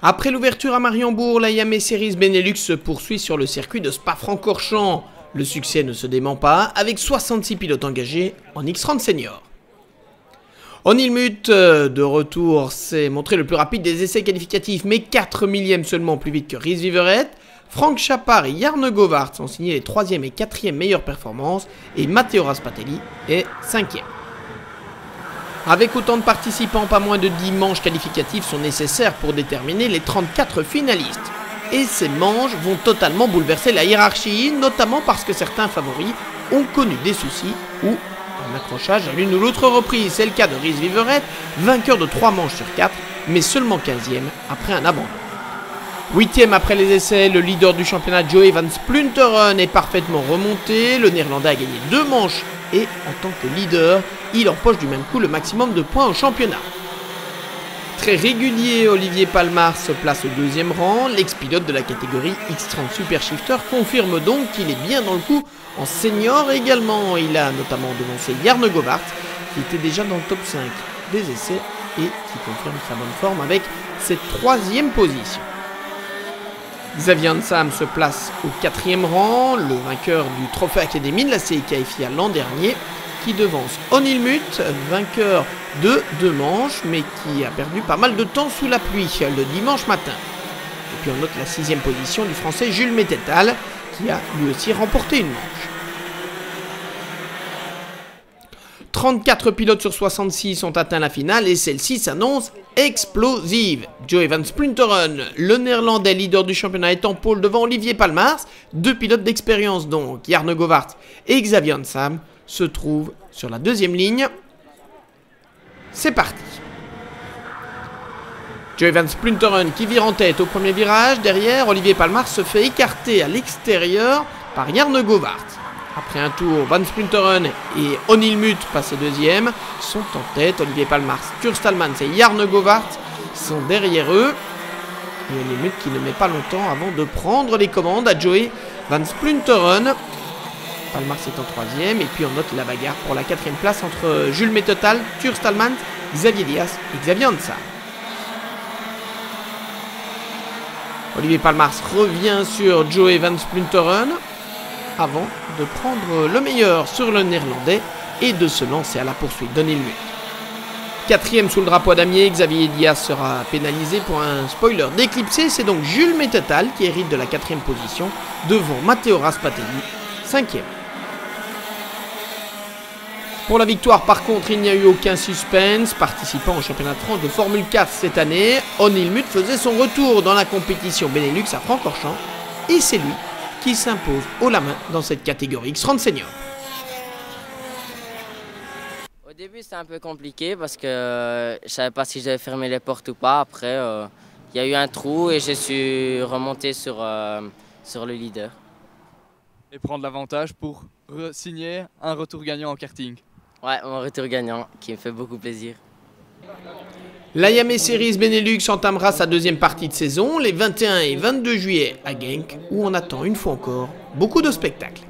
Après l'ouverture à Mariembourg, la Yamé Series Benelux se poursuit sur le circuit de Spa-Francorchamps. Le succès ne se dément pas, avec 66 pilotes engagés en X30 Senior. Onilmut, euh, de retour, s'est montré le plus rapide des essais qualificatifs, mais 4 millièmes seulement plus vite que Rhys Viveret. Franck Chapard et Jarne Govart sont signés les 3e et 4e meilleures performances, et Matteo Raspatelli est 5e. Avec autant de participants, pas moins de 10 manches qualificatives sont nécessaires pour déterminer les 34 finalistes. Et ces manches vont totalement bouleverser la hiérarchie, notamment parce que certains favoris ont connu des soucis ou un accrochage à l'une ou l'autre reprise. C'est le cas de Rhys Viveret, vainqueur de 3 manches sur 4, mais seulement 15e après un abandon. Huitième après les essais, le leader du championnat Joe Van Splunteren est parfaitement remonté. Le néerlandais a gagné deux manches et en tant que leader, il empoche du même coup le maximum de points au championnat. Très régulier, Olivier Palmar se place au deuxième rang. L'ex-pilote de la catégorie X30 Super Shifter confirme donc qu'il est bien dans le coup en senior également. Il a notamment devancé Jarne Govart, qui était déjà dans le top 5 des essais et qui confirme sa bonne forme avec cette troisième position. Xavier Ansam se place au quatrième rang, le vainqueur du Trophée Académie de la CIKFIA l'an dernier, qui devance Onilmut, vainqueur de deux manches, mais qui a perdu pas mal de temps sous la pluie le dimanche matin. Et puis on note la sixième position du français Jules Mététal, qui a lui aussi remporté une manche. 34 pilotes sur 66 ont atteint la finale et celle-ci s'annonce explosive. Joe Van Sprinteren, le néerlandais leader du championnat, est en pôle devant Olivier Palmars. Deux pilotes d'expérience donc, Jarne Govart et Xavier Sam, se trouvent sur la deuxième ligne. C'est parti. Joe Van Sprinteren qui vire en tête au premier virage. Derrière, Olivier Palmars se fait écarter à l'extérieur par Jarne Govart. Après un tour, Van Sprinteren et Onilmut, passés deuxième, sont en tête. Olivier Palmars, Turstalmans et Jarne Govart sont derrière eux. Et Onilmut qui ne met pas longtemps avant de prendre les commandes à Joey Van Splunteren. Palmars est en troisième. Et puis on note la bagarre pour la quatrième place entre Jules Métotal, Turstalmans, Xavier Diaz et Xavier Ansa. Olivier Palmars revient sur Joey Van Splunteren avant de prendre le meilleur sur le néerlandais et de se lancer à la poursuite Donilmut. Quatrième sous le drapeau damier, Xavier Diaz sera pénalisé pour un spoiler d'éclipsé. C'est donc Jules Métetal qui hérite de la quatrième position devant Matteo Raspatelli, cinquième. Pour la victoire, par contre, il n'y a eu aucun suspense. Participant au championnat de France de Formule 4 cette année, Onilmut faisait son retour dans la compétition Benelux à Francorchamps et c'est lui qui s'impose haut la main dans cette catégorie X30 senior. Au début c'était un peu compliqué parce que euh, je savais pas si j'avais fermé les portes ou pas. Après euh, il y a eu un trou et je suis remonté sur, euh, sur le leader. Et prendre l'avantage pour signer un retour gagnant en karting. Ouais, mon retour gagnant qui me fait beaucoup plaisir. L'Ayame Series Benelux entamera sa deuxième partie de saison les 21 et 22 juillet à Genk, où on attend une fois encore beaucoup de spectacles.